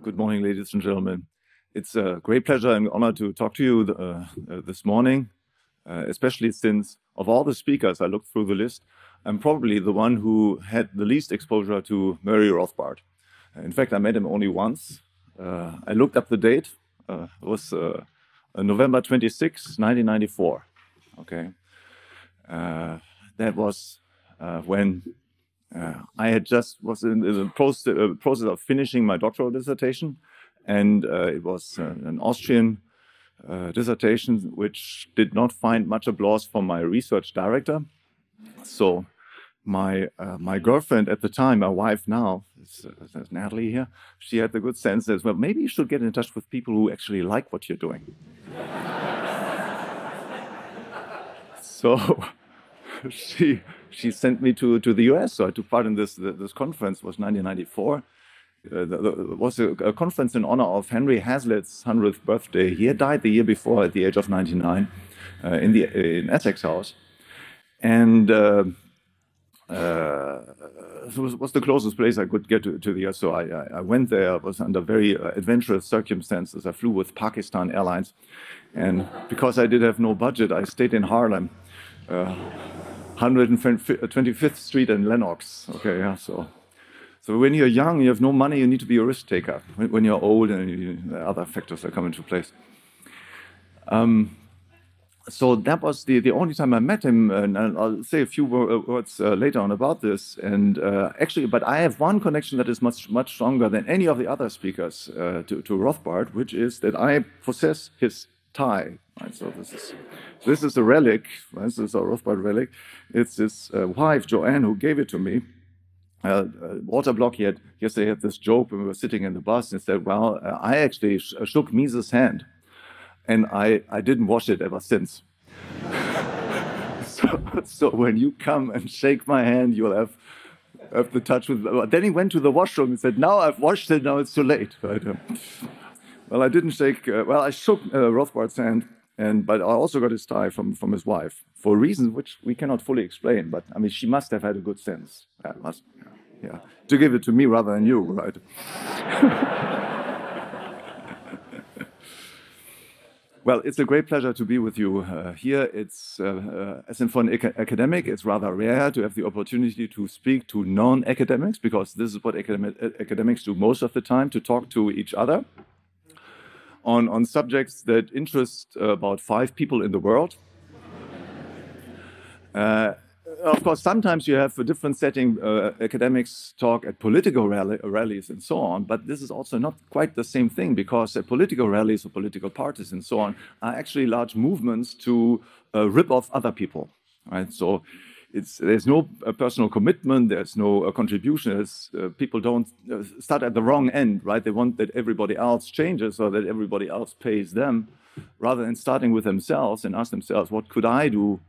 Good morning, ladies and gentlemen. It's a great pleasure and honor to talk to you uh, uh, this morning, uh, especially since of all the speakers I looked through the list, I'm probably the one who had the least exposure to Murray Rothbard. In fact, I met him only once. Uh, I looked up the date. Uh, it was uh, November 26, 1994. Okay. that was when I had just was in the process, process of finishing my doctoral dissertation and uh, it was uh, an Austrian uh, dissertation which did not find much applause from my research director. So my uh, my girlfriend at the time, my wife now, uh, Natalie here, she had the good sense that well, maybe you should get in touch with people who actually like what you're doing. so she she sent me to to the US. So I took part in this this conference. It was 1994 uh, was a, a, conference in honor of Henry Hazlitt's 100th birthday. He had died the year before at the age of 99 uh, in the in Essex House. And uh, uh, was, was, the closest place I could get to, to the US. So I, I, I, went there. It was under very uh, adventurous circumstances. I flew with Pakistan Airlines. And because I did have no budget, I stayed in Harlem. 125th Street and Lenox. Okay, yeah, so so when you're young, you have no money, you need to be a risk taker. When, you're old, and you, other factors that come into place. Um, so that was the, the only time I met him, and I'll say a few words uh, later on about this. And uh, actually, but I have one connection that is much much stronger than any of the other speakers uh, to, to Rothbard, which is that I possess his tie. Right? So this is this is a relic. Right? This is a Rothbard relic. It's his uh, wife JoAnn who gave it to me uh, uh, Walter Block he had, yesterday had this joke when we were sitting in the bus and said, well, uh, I actually sh shook Mises' hand and I, I didn't wash it ever since. so, so when you come and shake my hand, you'll have, have the touch with, then he went to the washroom and said, now I've washed it, now it's too late. Right? Well, I didn't shake, uh, well, I shook uh, Rothbard's hand and, but I also got his tie from, from his wife for reasons which we cannot fully explain. But I mean, she must have had a good sense. Yeah, must, yeah, to give it to me rather than you, right? well, it's a great pleasure to be with you uh, here. It's, uh, uh, as in for an academic, it's rather rare to have the opportunity to speak to non-academics because this is what academics do most of the time, to talk to each other on, on subjects that interest uh, about five people in the world. Uh, of course, sometimes you have a different setting. Uh, academics talk at political rally, rallies and so on, but this is also not quite the same thing because political rallies or political parties and so on are actually large movements to uh, rip off other people. Right? So it's, there's no uh, personal commitment, there's no uh, contribution. Uh, people don't uh, start at the wrong end, right? They want that everybody else changes or that everybody else pays them, rather than starting with themselves and ask themselves, what could I do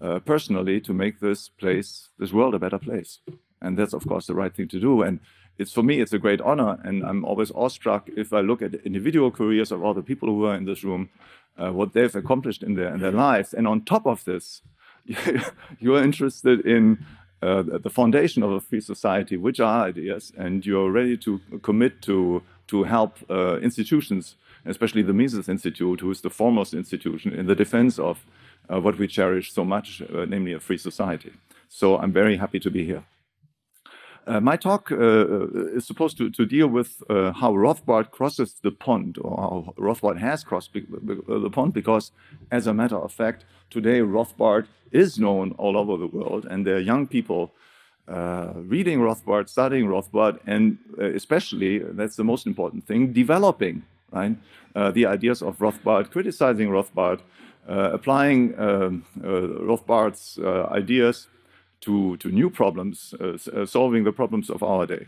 uh, personally to make this place, this world, a better place? And that's, of course, the right thing to do. And it's for me, it's a great honor, and I'm always awestruck if I look at individual careers of all the people who are in this room, uh, what they've accomplished in their in their lives, and on top of this, you're interested in uh, the foundation of a free society, which are ideas, and you're ready to commit to to help uh, institutions, especially the Mises Institute, who is the foremost institution in the defense of uh, what we cherish so much, uh, namely a free society. So I'm very happy to be here. Uh, my talk uh, uh, is supposed to, to deal with uh, how Rothbard crosses the pond, or how Rothbard has crossed the pond, because, as a matter of fact, today Rothbard is known all over the world, and there are young people uh, reading Rothbard, studying Rothbard, and uh, especially, that's the most important thing, developing right, the ideas of Rothbard, criticizing Rothbard, applying um, Rothbard's ideas to, to new problems, uh, uh, solving the problems of our day.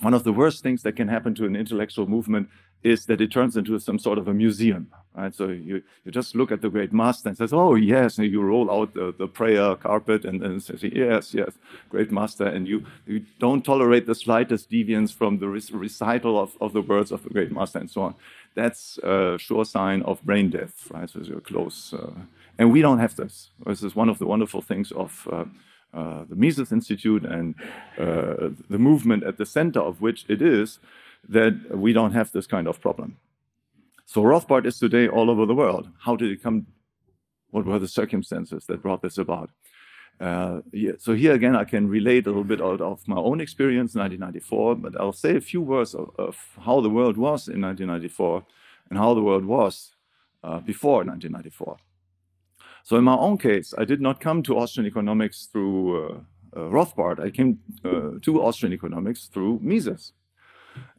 One of the worst things that can happen to an intellectual movement is that it turns into some sort of a museum. Right? So you, you just look at the great master and says, oh, yes, and you roll out the, the prayer carpet and then say, yes, yes, great master. And you, you don't tolerate the slightest deviance from the recital of, of the words of the great master and so on. That's a sure sign of brain death, right? So you're close. Uh, and we don't have this. This is one of the wonderful things of uh, uh, the Mises Institute and uh, the movement at the center of which it is that we don't have this kind of problem. So Rothbard is today all over the world. How did it come? What were the circumstances that brought this about? Uh, yeah, so here again, I can relate a little bit out of my own experience, 1994, but I'll say a few words of, of how the world was in 1994 and how the world was uh, before 1994. So in my own case, I did not come to Austrian economics through uh, uh Rothbard. I came uh, to Austrian economics through Mises.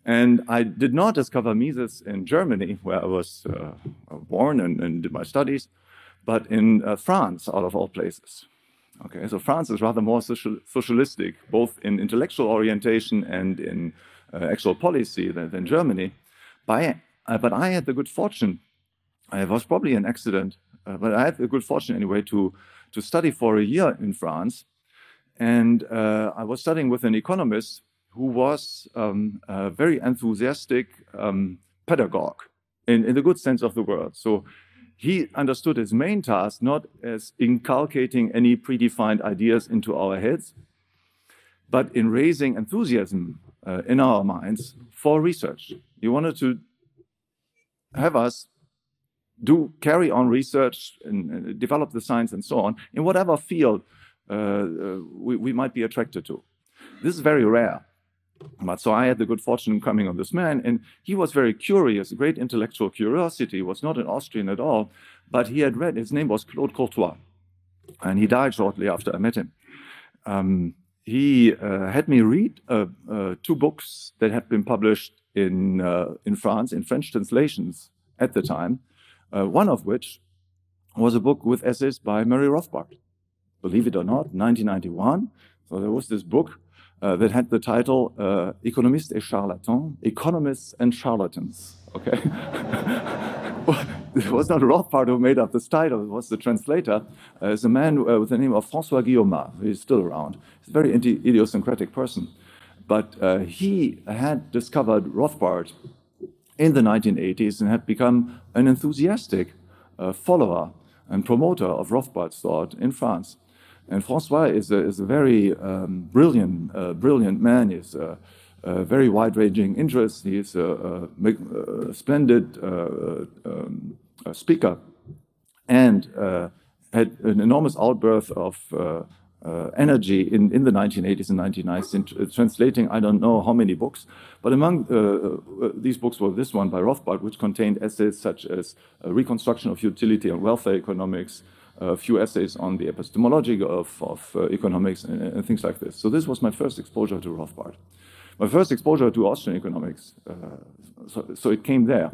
And I did not discover Mises in Germany, where I was born and, and, did my studies, but in France, out of all places. Okay, so France is rather more social, socialistic, both in intellectual orientation and in uh, actual policy than, than Germany. Uh, but I had the good fortune, it was probably an accident, uh, but I had the good fortune anyway to, to study for a year in France. And uh, I was studying with an economist who was um, a very enthusiastic um, pedagogue in, in the good sense of the word. So he understood his main task not as inculcating any predefined ideas into our heads, but in raising enthusiasm uh, in our minds for research. He wanted to have us do carry on research and, and develop the science and so on in whatever field uh, uh, we, we might be attracted to. This is very rare. But so I had the good fortune of coming on this man, and he was very curious, great intellectual curiosity, was not an Austrian at all, but he had read, his name was Claude Courtois, and he died shortly after I met him. Um, he uh, had me read uh, uh, two books that had been published in, uh, in France, in French translations at the time, uh, one of which was a book with essays by Murray Rothbard. Believe it or not, 1991. So there was this book uh, that had the title uh, Economistes et charlatans, Economists and Charlatans. Okay. it was not Rothbard who made up this title, it was the translator. Uh, it's a man uh, with the name of Francois Guillaumat, he's still around. He's a very idiosyncratic person. But uh, he had discovered Rothbard in the 1980s and had become an enthusiastic uh, follower and promoter of Rothbard's thought in France. And Francois is a, is a very um, brilliant, uh, brilliant man. He's a, a very wide-ranging interest. He's a, a splendid uh, um, speaker, and uh, had an enormous outburst of uh, uh, energy in, in the 1980s and 1990s in translating I don't know how many books. But among uh, uh, these books were this one by Rothbard, which contained essays such as Reconstruction of Utility and Welfare Economics, a few essays on the epistemology of, of uh, economics and, and, things like this. So this was my first exposure to Rothbard. My first exposure to Austrian economics. Uh, so, so, it came there.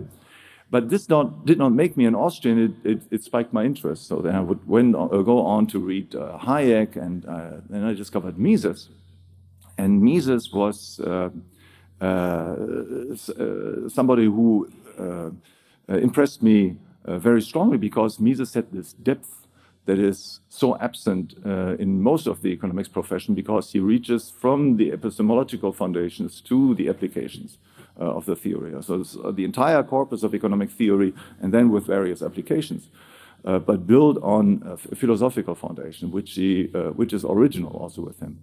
But this not, did not make me an Austrian, it, it, it spiked my interest. So then I would went on, uh, go on to read uh, Hayek, and uh, then I discovered Mises. And Mises was uh, somebody who impressed me very strongly because Mises had this depth that is so absent uh, in most of the economics profession because he reaches from the epistemological foundations to the applications uh, of the theory. So uh, the entire corpus of economic theory and then with various applications. Uh, but build on a philosophical foundation, which, he, uh, which is original also with him.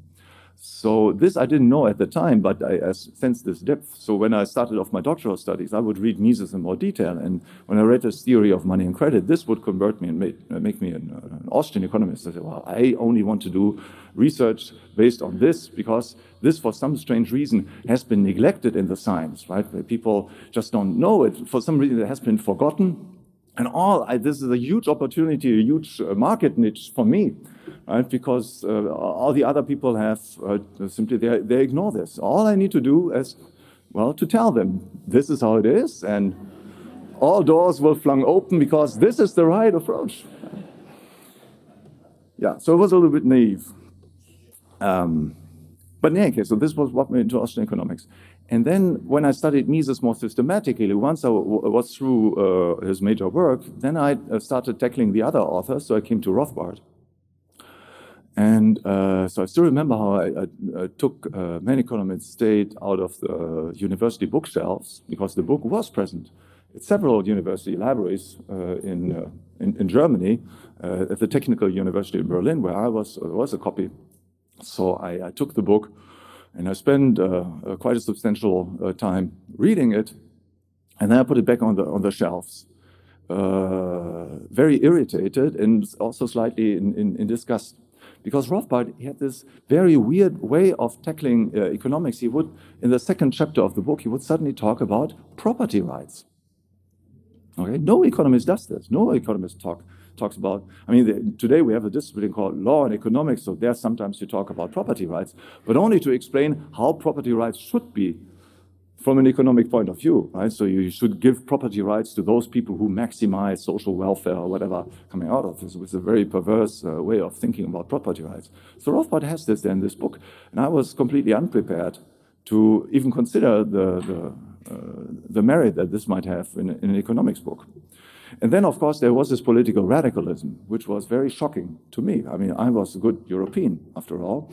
So this I didn't know at the time, but I, I, sensed this depth. So when I started off my doctoral studies, I would read Mises in more detail. And when I read his theory of money and credit, this would convert me and make, uh, make me an, uh, an, Austrian economist. I said, well, I only want to do research based on this because this, for some strange reason, has been neglected in the science, right? People just don't know it. For some reason, it has been forgotten. And all, I, this is a huge opportunity, a huge uh, market niche for me right? Because uh, all the other people have uh, simply they, they ignore this. All I need to do is, well, to tell them this is how it is, and all doors will flung open because this is the right approach. Yeah, so it was a little bit naive. Um, but in any case, so this was what made into Austrian economics. And then when I studied Mises more systematically, once I was through uh, his major work, then I uh, started tackling the other authors. So I came to Rothbard. And uh, so I still remember how I, I, I took uh, Man, Economy, and State out of the university bookshelves because the book was present at several university libraries uh, in, uh, in, in, Germany, uh, at the Technical University in Berlin, where I was, there was a copy. So I, I took the book and I spent uh, quite a substantial time reading it, and then I put it back on the on the shelves, uh, very irritated and also slightly in, in, in disgust. Because Rothbard had this very weird way of tackling uh, economics. He would, in the second chapter of the book, he would suddenly talk about property rights. Okay, no economist does this. No economist talk talks about. I mean, the, today we have a discipline called law and economics, so there sometimes you talk about property rights, but only to explain how property rights should be from an economic point of view, right? So you should give property rights to those people who maximize social welfare or whatever coming out of this. It's a very perverse uh, way of thinking about property rights. So Rothbard has this in this book, and I was completely unprepared to even consider the, the, uh, the merit that this might have in, in an economics book. And then, of course, there was this political radicalism, which was very shocking to me. I mean, I was a good European, after all.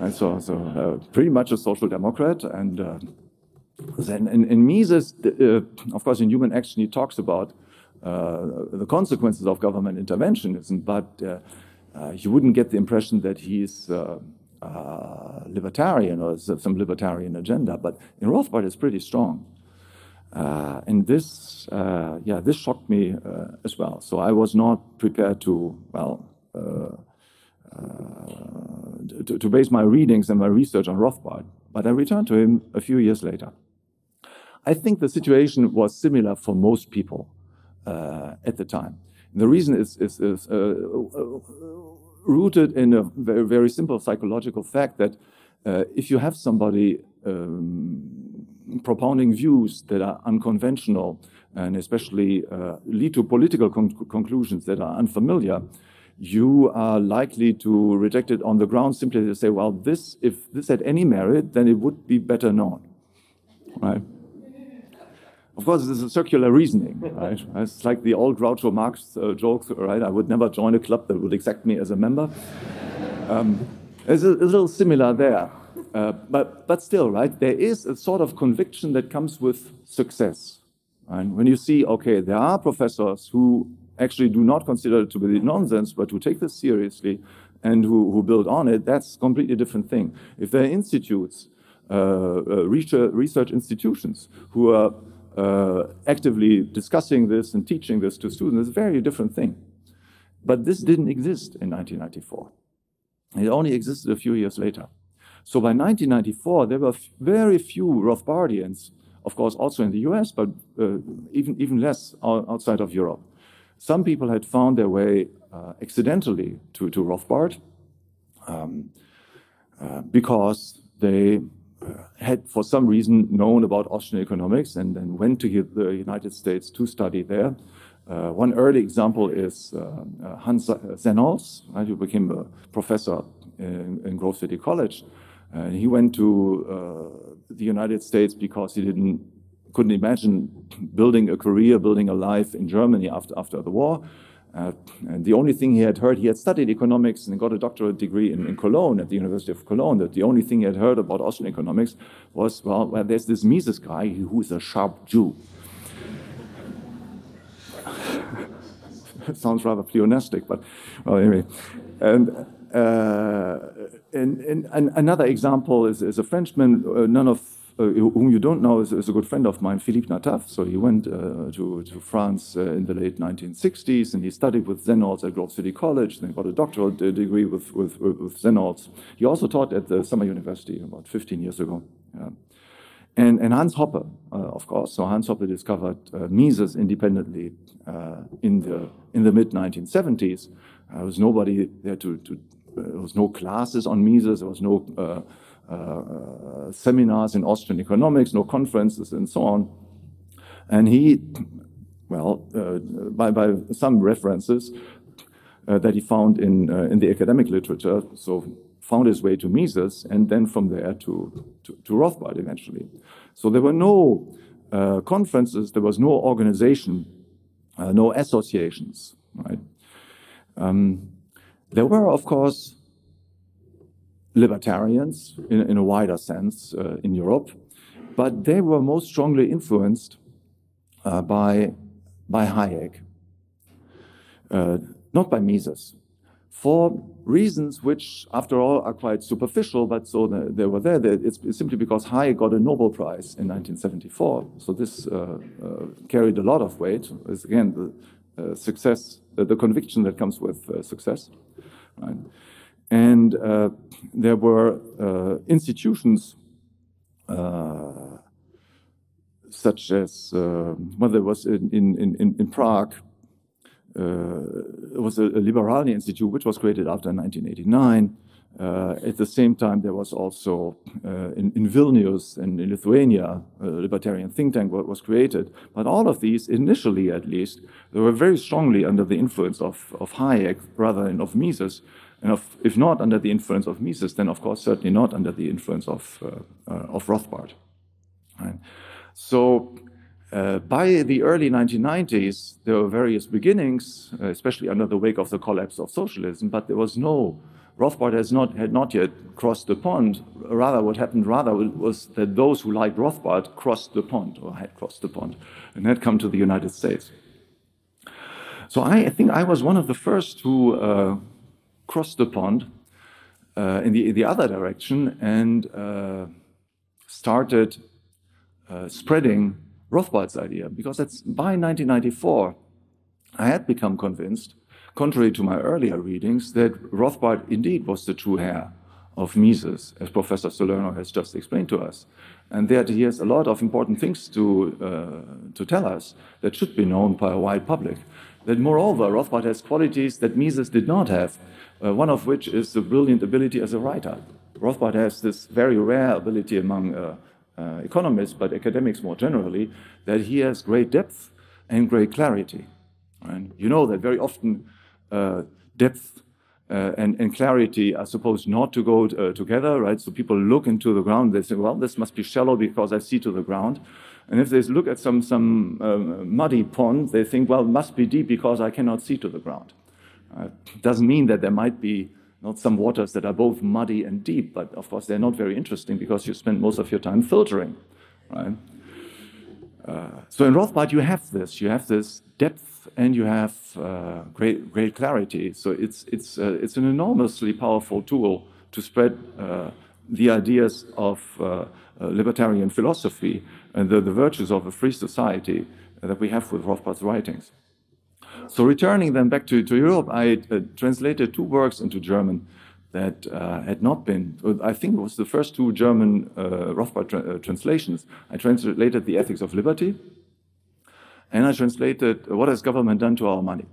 And so, so uh, pretty much a social democrat, and uh, then in, in Mises, uh, of course, in Human Action, he talks about uh, the consequences of government interventionism, but uh, uh you wouldn't get the impression that he's uh, uh, libertarian or some libertarian agenda. But in Rothbard, it's pretty strong. and this, yeah, this shocked me as well. So I was not prepared to, well, to, to base my readings and my research on Rothbard. But I returned to him a few years later. I think the situation was similar for most people uh, at the time. The reason is, is, is uh, uh, rooted in a very, very, simple psychological fact that uh, if you have somebody um, propounding views that are unconventional and especially uh, lead to political con conclusions that are unfamiliar, you are likely to reject it on the ground simply to say, well, this, if this had any merit, then it would be better known, right? Of course, this is circular reasoning, right? It's like the old Groucho Marx uh, jokes, right? I would never join a club that would accept me as a member. Um, it's, a, a, little similar there. Uh, but, but still, right, there is a sort of conviction that comes with success. And when you see, okay, there are professors who actually do not consider it to be nonsense, but who take this seriously and who, who build on it, that's a completely different thing. If there are institutes, uh, uh research, research institutions who are uh, actively discussing this and teaching this to students is a very different thing. But this didn't exist in 1994. It only existed a few years later. So by 1994, there were very few Rothbardians, of course, also in the US, but uh, even, even less outside of Europe. Some people had found their way uh, accidentally to, to Rothbard um, uh, because they had for some reason known about Austrian economics and, then went to the United States to study there. Uh, one early example is uh, uh Hans Sennholz, right, who became a professor in, in Grove City College. And he went to uh, the United States because he didn't couldn't imagine building a career, building a life in Germany after after the war. Uh, and the only thing he had heard, he had studied economics and got a doctorate degree in, in, Cologne at the University of Cologne. That the only thing he had heard about Austrian economics was, well, well there's this Mises guy who is a sharp Jew. sounds rather pleonastic, but well, anyway. And, uh, and, and, and, another example is, is a Frenchman, uh, none of uh, whom you don't know is, is, a good friend of mine, Philippe Nataf. So he went uh, to, to France uh, in the late 1960s and he studied with Sennholz at Grove City College. Then got a doctoral degree with, with, with. He also taught at the Summer University about 15 years ago. Yeah. And, and, Hans Hoppe, uh, of course. So Hans Hoppe discovered uh, Mises independently uh, in the in the mid 1970s. there was nobody there to, to there was no classes on Mises. There was no uh, seminars in Austrian economics, no conferences, and so on. And he, well, uh, by, by some references uh, that he found in, in the academic literature, so found his way to Mises, and then from there to, to, to Rothbard eventually. So there were no uh, conferences, there was no organization, uh, no associations, right? Um, there were, of course, libertarians in, in a wider sense uh, in Europe, but they were most strongly influenced uh, by, by Hayek, uh, not by Mises. for reasons which, after all, are quite superficial, but so they were there. It's simply because Hayek got a Nobel Prize in 1974. So this uh, uh, carried a lot of weight. It's again the uh, success, the conviction that comes with success. Right? And uh, there were uh, institutions such as, well, there was in, in, in, in Prague, uh, it was a, a Institute, which was created after 1989. Uh, at the same time, there was also uh, in, in, Vilnius and in Lithuania, a libertarian think tank was created. But all of these, initially at least, they were very strongly under the influence of, of Hayek rather than of Mises. And of, if not under the influence of Mises, then of course certainly not under the influence of, uh, uh, of Rothbard. Right? So uh, by the early 1990s, there were various beginnings, uh, especially under the wake of the collapse of socialism, but there was no, Rothbard has not, had not yet crossed the pond. Rather, what happened rather was that those who liked Rothbard crossed the pond, or had crossed the pond, and had come to the United States. So I, I think I was one of the first who uh, crossed the pond uh, in, the, the other direction and uh, started uh, spreading Rothbard's idea, because that's by 1994, I had become convinced, contrary to my earlier readings, that Rothbard indeed was the true heir of Mises, as Professor Salerno has just explained to us, and that he has a lot of important things to, uh, to tell us that should be known by a wide public. That moreover, Rothbard has qualities that Mises did not have, uh, one of which is the brilliant ability as a writer. Rothbard has this very rare ability among uh, uh, economists, but academics more generally, that he has great depth and great clarity. And you know that very often uh, depth uh, and, and, clarity are supposed not to go uh, together, right? So people look into the ground, they say, well, this must be shallow because I see to the ground. And if they look at some, some um, muddy pond, they think, well, it must be deep because I cannot see to the ground. Uh, doesn't mean that there might be not some waters that are both muddy and deep, but of course they're not very interesting because you spend most of your time filtering, right? Uh, so in Rothbard you have this, you have this depth and you have uh, great great clarity. So it's it's uh, it's an enormously powerful tool to spread uh, the ideas of uh, uh, libertarian philosophy and the, the virtues of a free society that we have with Rothbard's writings. So returning then back to, to Europe, I uh, translated two works into German that uh, had not been, I think it was the first two German uh, Rothbard tra uh, translations. I translated The Ethics of Liberty, and I translated What Has Government Done to Our Money?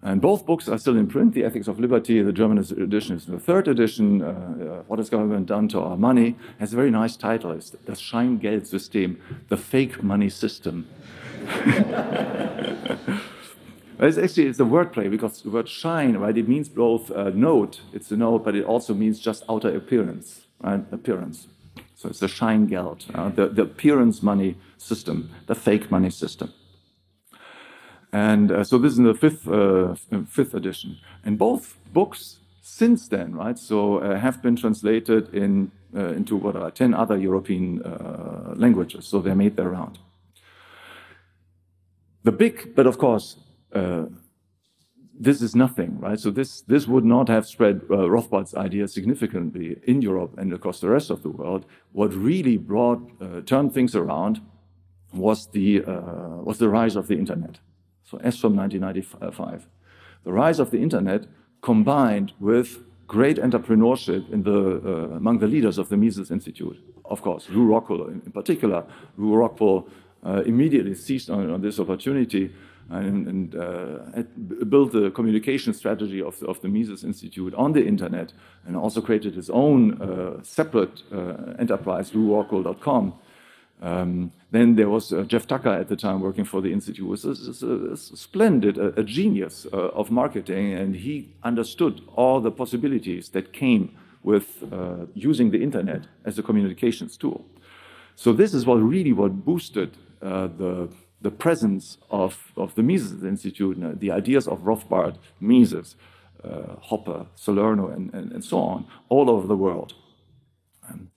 And both books are still in print. The Ethics of Liberty, the German edition is the third edition. Uh, uh, what has government done to our money? Has a very nice title. It's Das Scheingeldsystem, the fake money system. It's actually it's a wordplay because the word Schein, right? It means both uh, note, it's a note, but it also means just outer appearance, right? Appearance. So it's the Scheingeld, uh, the, the appearance money system, the fake money system. And uh, so this is the fifth, uh, fifth edition. And both books since then, right, so uh, have been translated in, uh, into what are 10 other European languages. So they made their round. The big, but of course, uh, this is nothing, right? So this this would not have spread uh, Rothbard's idea significantly in Europe and across the rest of the world. What really brought uh, turned things around was the uh, was the rise of the internet. So as from 1995, the rise of the internet combined with great entrepreneurship in the uh, among the leaders of the Mises Institute. Of course, Lew Rockwell in, particular. Lew Rockwell uh, immediately seized on, on this opportunity and, and uh, built the communication strategy of the, of the Mises Institute on the internet and also created his own uh, separate uh, enterprise, lewrockwell.com. Um, then there was uh, Jeff Tucker at the time working for the Institute, was a, a, a splendid, a, genius uh, of marketing, and he understood all the possibilities that came with uh, using the internet as a communications tool. So this is what really what boosted the the presence of, of the Mises Institute, uh, the ideas of Rothbard, Mises, uh, Hoppe, Salerno, and, and, and, so on, all over the world. Um,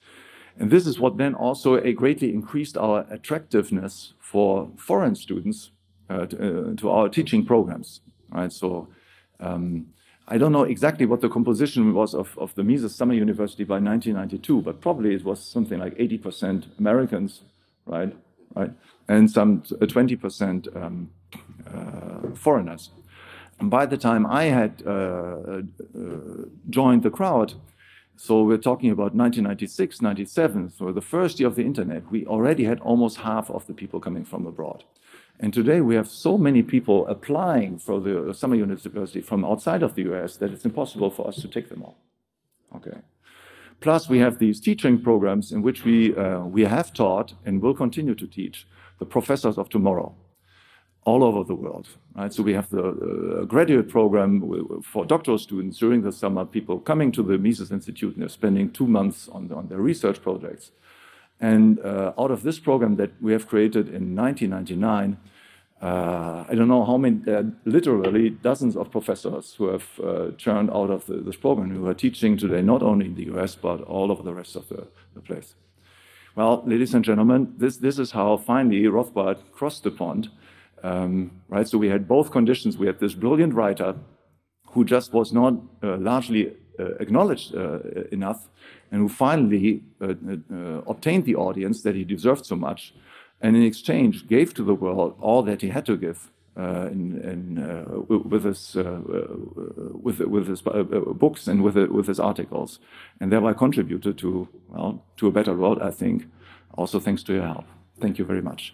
and this is what then also greatly increased our attractiveness for foreign students uh, to, uh, to, our teaching programs. Right? So um, I don't know exactly what the composition was of, of the Mises Summer University by 1992, but probably it was something like 80% Americans, right? Right? And some 20% um, uh, foreigners. And by the time I had uh, uh, joined the crowd, so we're talking about 1996, 97, so the first year of the internet, we already had almost half of the people coming from abroad. And today we have so many people applying for the summer university from outside of the US that it's impossible for us to take them all. Okay. Plus, we have these teaching programs in which we, uh, we have taught and will continue to teach the professors of tomorrow all over the world. Right? So we have the uh, graduate program for doctoral students during the summer, people coming to the Mises Institute and they're spending two months on, the, on their research projects. And uh, out of this program that we have created in 1999, uh, I don't know how many, uh, literally dozens of professors who have uh, turned out of the, this program who are teaching today, not only in the US, but all over the rest of the, the place. Well, ladies and gentlemen, this, this is how finally Rothbard crossed the pond, um, right? So we had both conditions. We had this brilliant writer who just was not uh, largely uh, acknowledged uh, enough and who finally obtained the audience that he deserved so much and in exchange gave to the world all that he had to give uh, in, in, uh, with his uh, with with his books and with with his articles, and thereby contributed to well to a better world. I think, also thanks to your help. Thank you very much.